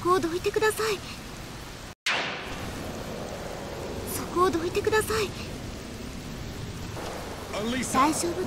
こをどいてください。そこをどいてください。大丈夫